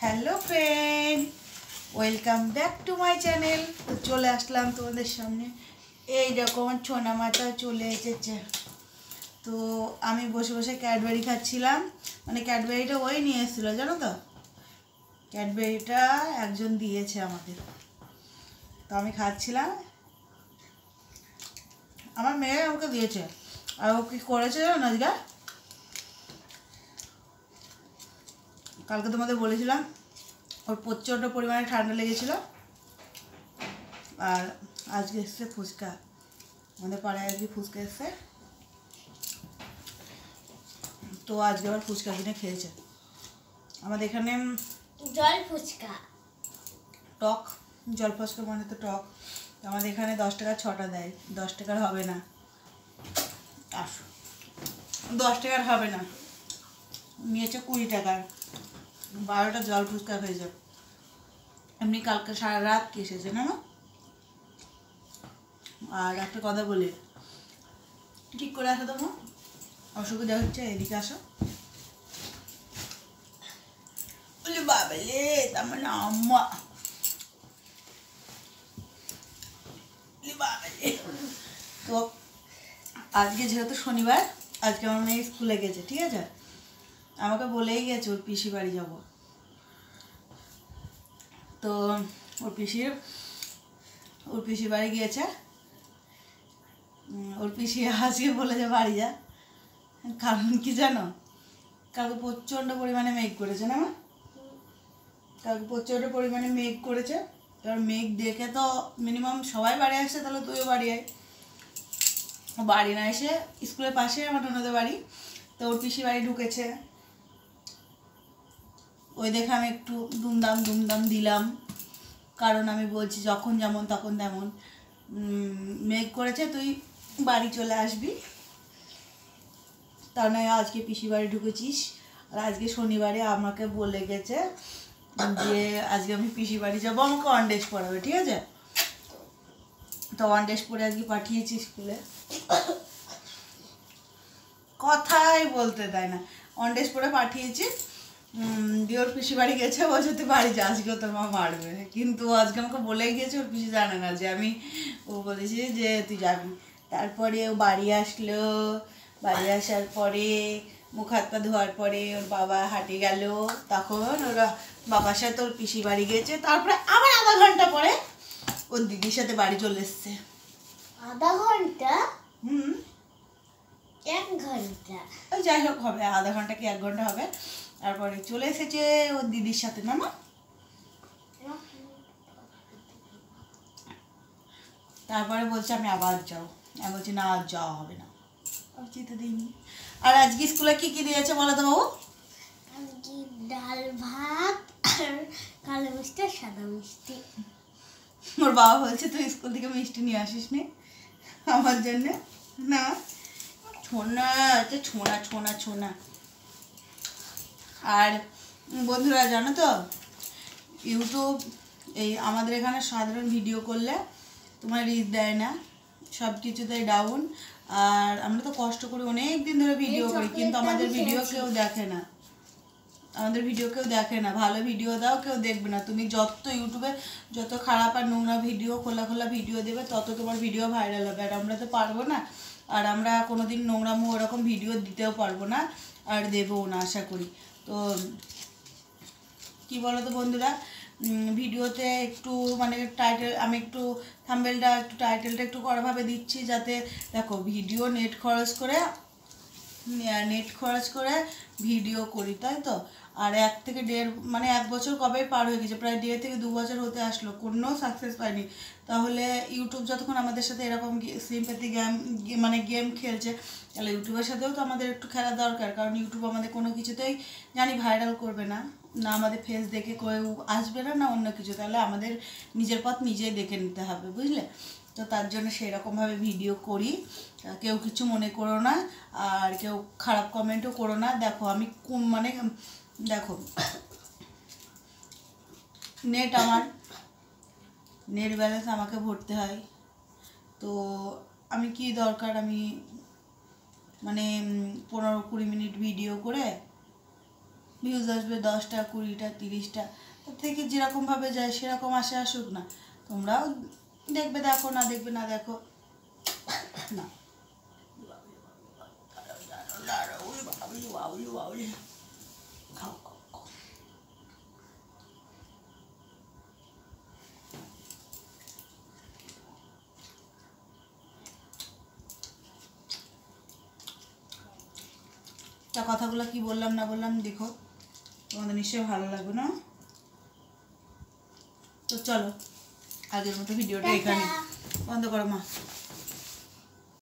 Hello friend welcome back to my channel তো চলে আসলাম তোমাদের সামনে। এই রকম ছোনা মাথা চলে এসেছে। তো আমি বসে বসে ক্যাডবেরি খাচ্ছিলাম। মানে ক্যাডবেরিটা ওই নিয়ে এসেছিল, জানো তো? ক্যাডবেরিটা একজন দিয়েছে আমাকে তো আমি খাচ্ছিলাম। আমার মেয়ে আমাকে দিয়েছে। আর ও কি করেছে জানো না কালকে তোমাদের বলেছিলাম ওর প্রচণ্ড পরিমাণে ঠান্ডা লেগেছিল। আর আজকে এসছে ফুচকা। আমাদের পাড়ায় আজকে ফুচকা এসছে। তো আজকে আবার ফুচকা কিনে খেয়েছে। আমাদের এখানে জল ফুচকা। টক জল ফুচকা মানে তো টক। আমাদের এখানে দশ টাকা ছটা দেয়। দশ টাকার হবে না। আসো দশ টাকার হবে না। নিয়েছে কুড়ি টাকার। বারোটা জল ফুচকা হয়েছে এমনি কালকে সারা রাত কি এসেছে না আর একটা কথা বলি, ঠিক করে আসো তোমার অসুবিধা হচ্ছে, এদিকে আসো। বলি বাবালে তার মানে আম্মা। তো আজকে যেহেতু শনিবার, আজকে আমার মেয়ে স্কুলে গেছে, ঠিক আছে? আমাকে বলেই গেছে, ওর পিসি বাড়ি যাব। তো ওর পিসির, ওর পিসি বাড়ি গিয়েছে। ওর পিসি আজকে বলেছে বাড়ি যা। কারণ কি জানো? কালকে প্রচণ্ড পরিমাণে মেঘ করেছে না? কালকে প্রচণ্ড পরিমাণে মেঘ করেছে। এবার মেঘ দেখে তো মিনিমাম সবাই বাড়ি আসছে, তাহলে তুইও বাড়ি আয়। বাড়ি না এসে স্কুলের পাশে আমার ননদের বাড়ি। তো ওর পিসি বাড়ি ঢুকেছে। ওই দেখে আমি একটু দুমদাম দুমদাম দিলাম। কারণ আমি বলছি, যখন যেমন তখন তেমন। মেঘ করেছে, তুই বাড়ি চলে আসবি। তা নয় আজকে পিসি বাড়ি ঢুকেছিস। আর আজকে শনিবারে আমাকে বলে গেছে যে, আজকে আমি পিসি বাড়ি যাব, আমাকে ডেজ পড়াবে, ঠিক আছে? তো ডেজ পরে আজকে পাঠিয়েছি স্কুলে। কথাই বলতে দেয় না। ডেজ পরে পাঠিয়েছি। দিয়ে ওর পিসি বাড়ি গেছে বলছে তুই বাড়ি যা আজকে তোর মা মারবে। কিন্তু আজকে আমাকে বলেই গেছে ওর পিসি জানে না যে আমি ও বলেছি যে তুই যাবি। তারপরে ও বাড়ি আসলো। বাড়ি আসার পরে মুখ হাত পা ধোয়ার পরে ওর বাবা হাঁটে গেল। তখন ওরা বাবার সাথে ওর পিসি বাড়ি গেছে। তারপরে আবার আধা ঘণ্টা পরে ওর দিদির সাথে বাড়ি চলে এসছে। আধা ঘণ্টা? হুম। এক ঘণ্টা? ওই যাই হোক হবে। আধা ঘণ্টা কি এক ঘণ্টা হবে? তারপরে চলে এসেছে ওর দিদির সাথে না মা তারপরে বলছে আমি আবার যাও। আমি বলছি না আর যাওয়া হবে না। আর যেতে দিইনি। আর আজকে স্কুলে কি কি দিয়েছে বলো তো বাবু? আজকে ডাল ভাত আর কালো মিষ্টি আর সাদা মিষ্টি। ওর বাবা বলছে তুই স্কুল থেকে মিষ্টি নিয়ে আসিস নি আমার জন্য। না ছোনা হচ্ছে ছোনা ছোনা ছোনা। আর বন্ধুরা জানো তো ইউটিউব এই আমাদের এখানে সাধারণ ভিডিও করলে তোমার রিচ দেয় না সব কিছুতেই ডাউন আর আমরা তো কষ্ট করে অনেক দিন ধরে ভিডিও করি কিন্তু আমাদের ভিডিও কেউ দেখে না। আমাদের ভিডিও কেউ দেখে না ভালো ভিডিও দাও কেউ দেখবে না। তুমি যত ইউটিউবে যত খারাপ আর নোংরা ভিডিও খোলা খোলা ভিডিও দেবে তত তোমার ভিডিও ভাইরাল হবে। আর আমরা তো পারব না আর আমরা কোনোদিন নোংরামো ওরকম ভিডিও দিতেও পারব না আর দেবও না আশা করি। তো, কি বলো তো বন্ধুরা ভিডিওতে একটু মানে টাইটেল আমি একটু থাম্বেলটা একটু টাইটেলটা একটু কড়াভাবে দিচ্ছি যাতে, দেখো ভিডিও নেট খরচ করে নেট খরচ করে ভিডিও করি, তাই তো? আর এক থেকে দেড় মানে এক বছর কবে পার হয়ে গেছে, প্রায় দেড় থেকে দু বছর হতে আসলো, কোনো সাকসেস পাইনি। তাহলে ইউটিউব যতক্ষণ আমাদের সাথে এরকম সিম্প্যাথি গেম মানে গেম খেলছে, তাহলে ইউটিউবের সাথেও তো আমাদের একটু খেলা দরকার, কারণ ইউটিউব আমাদের কোনো কিছুতেই জানি ভাইরাল করবে না। না আমাদের ফেস দেখে কেউ আসবে না না অন্য কিছু। তাহলে আমাদের নিজের পথ নিজেই দেখে নিতে হবে, বুঝলে? তো তার জন্য সেরকমভাবে ভিডিও করি। কেউ কিছু মনে করো না, আর কেউ খারাপ কমেন্টও করো না। দেখো, আমি কোন মানে দেখো নেট আমার নেট ব্যালেন্স আমাকে ভরতে হয়। তো আমি কি দরকার? আমি মানে পনেরো কুড়ি মিনিট ভিডিও করে ভিউজ আসবে দশটা, কুড়িটা, তিরিশটা। তার থেকে যেরকমভাবে যায়, সেরকম আসে আসুক না। তোমরাও দেখবে দেখো, না দেখবে না দেখো। তা কথাগুলো কি বললাম না বললাম, দেখো। তোমাদের নিশ্চয়ই ভালো লাগবে, না? তো চলো। আগের মতো ভিডিওটা এখানে বন্ধ করো মা।